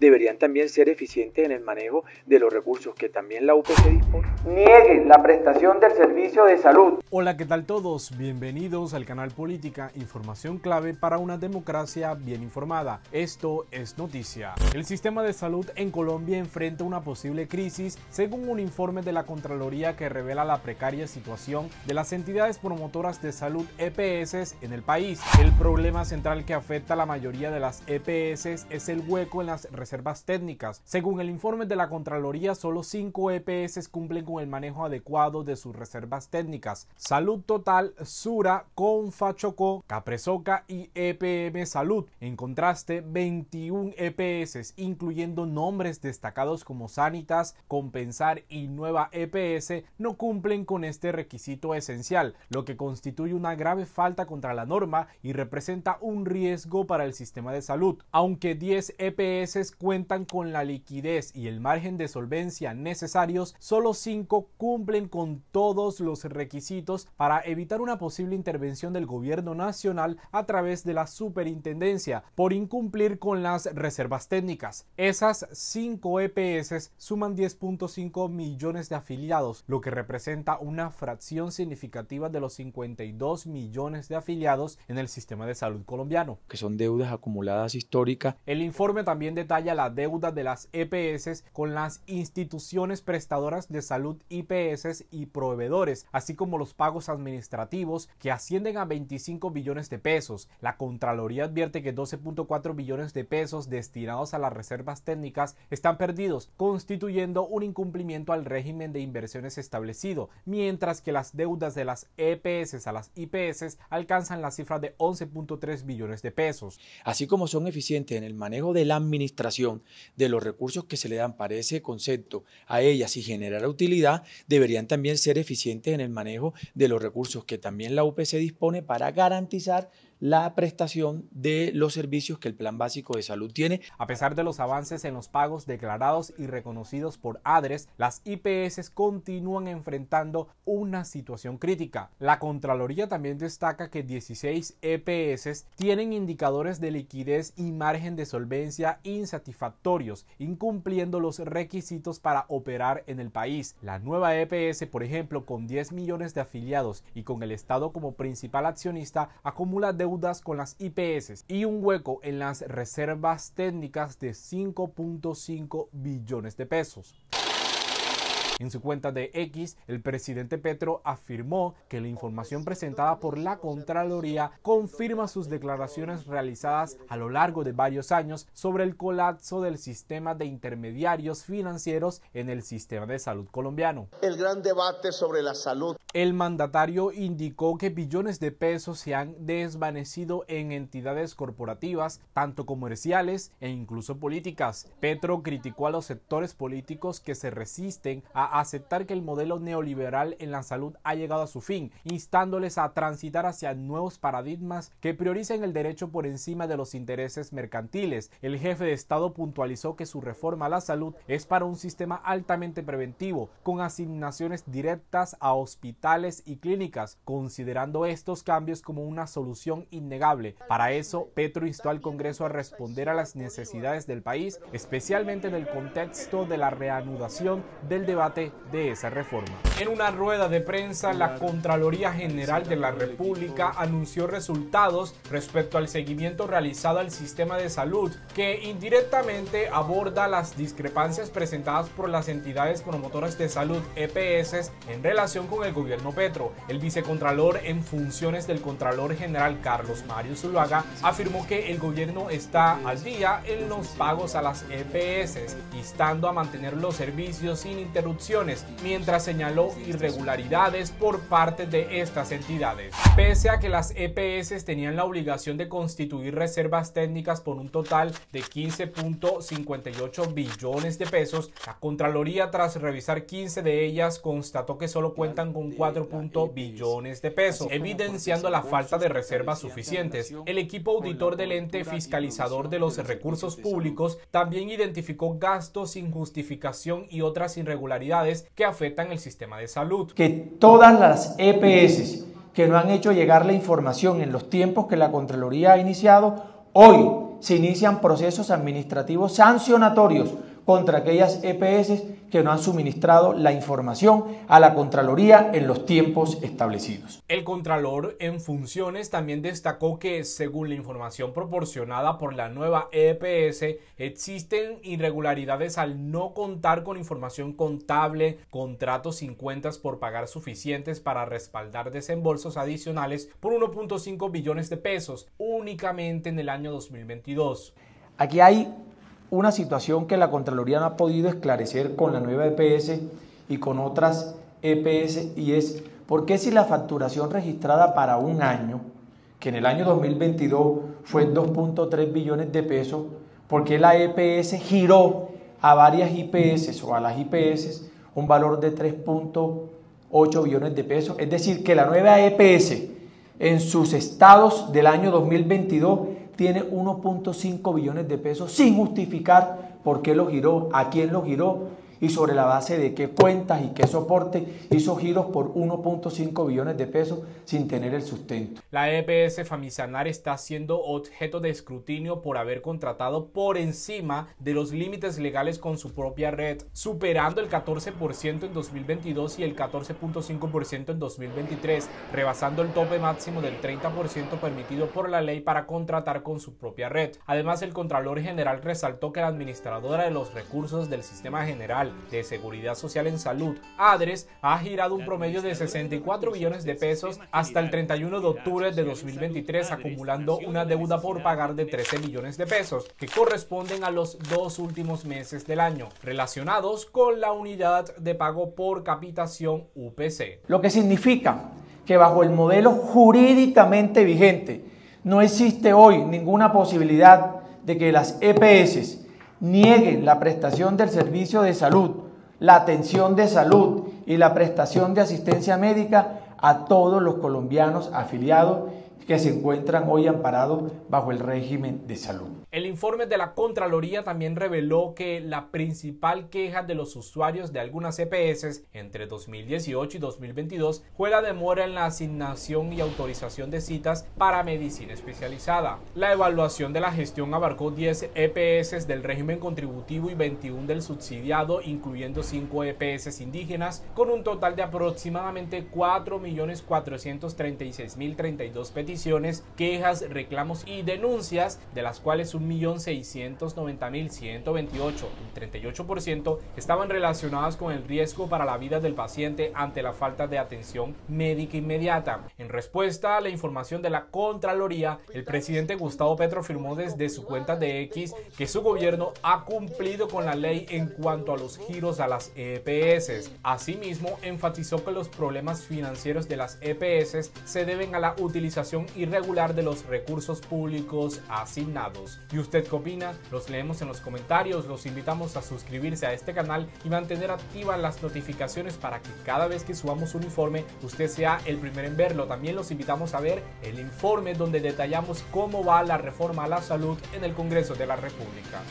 deberían también ser eficientes en el manejo de los recursos que también la UPC dispone. Niegue la prestación del servicio de salud. Hola, ¿qué tal todos? Bienvenidos al canal Política, información clave para una democracia bien informada. Esto es noticia. El sistema de salud en Colombia enfrenta una posible crisis según un informe de la Contraloría que revela la precaria situación de las entidades promotoras de salud EPS en el país. El problema central que afecta a la mayoría de las EPS es el hueco en las reservas técnicas. Según el informe de la Contraloría, solo 5 EPS cumplen con el manejo adecuado de sus reservas técnicas. Salud Total, Sura, Confachocó, Capresoca y EPM Salud. En contraste, 21 EPS, incluyendo nombres destacados como Sanitas, Compensar y Nueva EPS, no cumplen con este requisito esencial, lo que constituye una grave falta contra la norma y representa un riesgo para el sistema de salud. Aunque 10 EPS cuentan con la liquidez y el margen de solvencia necesarios, solo 5 cumplen con todos los requisitos para evitar una posible intervención del gobierno nacional a través de la superintendencia por incumplir con las reservas técnicas. Esas 5 EPS suman 10.5 millones de afiliados, lo que representa una fracción significativa de los 52 millones de afiliados en el sistema de salud colombiano. Que son deudas acumuladas históricas. El informe también detalla la deuda de las EPS con las instituciones prestadoras de salud IPS y proveedores, así como los pagos administrativos que ascienden a 25 billones de pesos. La Contraloría advierte que 12.4 billones de pesos destinados a las reservas técnicas están perdidos, constituyendo un incumplimiento al régimen de inversiones establecido, mientras que las deudas de las EPS a las IPS alcanzan la cifra de 11.3 billones de pesos. Así como son eficientes en el manejo de la administración de los recursos que se le dan para ese concepto a ellas y generar utilidad, deberían también ser eficientes en el manejo de los recursos que también la UPC dispone para garantizar la prestación de los servicios que el Plan Básico de Salud tiene. A pesar de los avances en los pagos declarados y reconocidos por ADRES, las IPS continúan enfrentando una situación crítica. La Contraloría también destaca que 16 EPS tienen indicadores de liquidez y margen de solvencia insatisfactorios, incumpliendo los requisitos para operar en el país. La nueva EPS, por ejemplo, con 10 millones de afiliados y con el Estado como principal accionista, acumula deuda con las IPS y un hueco en las reservas técnicas de 5.5 billones de pesos. En su cuenta de X, el presidente Petro afirmó que la información presentada por la Contraloría confirma sus declaraciones realizadas a lo largo de varios años sobre el colapso del sistema de intermediarios financieros en el sistema de salud colombiano. El gran debate sobre la salud. El mandatario indicó que billones de pesos se han desvanecido en entidades corporativas, tanto comerciales e incluso políticas. Petro criticó a los sectores políticos que se resisten a aceptar que el modelo neoliberal en la salud ha llegado a su fin, instándoles a transitar hacia nuevos paradigmas que prioricen el derecho por encima de los intereses mercantiles. El jefe de Estado puntualizó que su reforma a la salud es para un sistema altamente preventivo, con asignaciones directas a hospitales y clínicas, considerando estos cambios como una solución innegable. Para eso, Petro instó al Congreso a responder a las necesidades del país, especialmente en el contexto de la reanudación del debate de esa reforma. En una rueda de prensa, la Contraloría General de la República anunció resultados respecto al seguimiento realizado al sistema de salud, que indirectamente aborda las discrepancias presentadas por las entidades promotoras de salud EPS en relación con el gobierno Petro. El vicecontralor en funciones del Contralor General Carlos Mario Zuluaga afirmó que el gobierno está al día en los pagos a las EPS, instando a mantener los servicios sin interrupción mientras señaló irregularidades por parte de estas entidades. Pese a que las EPS tenían la obligación de constituir reservas técnicas por un total de 15.58 billones de pesos, la Contraloría tras revisar 15 de ellas constató que solo cuentan con 4. billones de pesos, evidenciando la falta de reservas suficientes. El equipo auditor del ente fiscalizador de los recursos públicos también identificó gastos sin justificación y otras irregularidades que afectan el sistema de salud. Que todas las EPS que no han hecho llegar la información en los tiempos que la Contraloría ha iniciado, hoy se inician procesos administrativos sancionatorios contra aquellas EPS que no han suministrado la información a la Contraloría en los tiempos establecidos. El Contralor en funciones también destacó que, según la información proporcionada por la nueva EPS, existen irregularidades al no contar con información contable, contratos sin cuentas por pagar suficientes para respaldar desembolsos adicionales por 1.5 billones de pesos únicamente en el año 2022. Aquí hay una situación que la Contraloría no ha podido esclarecer con la nueva EPS y con otras EPS y es por qué si la facturación registrada para un año, que en el año 2022 fue 2.3 billones de pesos, por qué la EPS giró a varias IPS o a las IPS un valor de 3.8 billones de pesos. Es decir, que la nueva EPS en sus estados del año 2022 tiene 1.5 billones de pesos sin justificar por qué lo giró, a quién lo giró y sobre la base de qué cuentas y qué soporte hizo giros por 1.5 billones de pesos sin tener el sustento. La EPS Famisanar está siendo objeto de escrutinio por haber contratado por encima de los límites legales con su propia red, superando el 14% en 2022 y el 14.5% en 2023, rebasando el tope máximo del 30% permitido por la ley para contratar con su propia red. Además, el Contralor General resaltó que la administradora de los recursos del sistema general de Seguridad Social en Salud, ADRES, ha girado un promedio de 64 billones de pesos hasta el 31 de octubre de 2023, acumulando una deuda por pagar de 13 billones de pesos, que corresponden a los dos últimos meses del año, relacionados con la unidad de pago por capitación UPC. Lo que significa que bajo el modelo jurídicamente vigente no existe hoy ninguna posibilidad de que las EPS nieguen la prestación del servicio de salud, la atención de salud y la prestación de asistencia médica a todos los colombianos afiliados que se encuentran hoy amparados bajo el régimen de salud. El informe de la Contraloría también reveló que la principal queja de los usuarios de algunas EPS entre 2018 y 2022 fue la demora en la asignación y autorización de citas para medicina especializada. La evaluación de la gestión abarcó 10 EPS del régimen contributivo y 21 del subsidiado, incluyendo 5 EPS indígenas, con un total de aproximadamente 4.436.032 peticiones, quejas, reclamos y denuncias, de las cuales un 1.690.128, un 38%, estaban relacionadas con el riesgo para la vida del paciente ante la falta de atención médica inmediata. En respuesta a la información de la Contraloría, el presidente Gustavo Petro afirmó desde su cuenta de X que su gobierno ha cumplido con la ley en cuanto a los giros a las EPS. Asimismo, enfatizó que los problemas financieros de las EPS se deben a la utilización irregular de los recursos públicos asignados. ¿Y usted qué opina? Los leemos en los comentarios, los invitamos a suscribirse a este canal y mantener activas las notificaciones para que cada vez que subamos un informe usted sea el primero en verlo. También los invitamos a ver el informe donde detallamos cómo va la reforma a la salud en el Congreso de la República.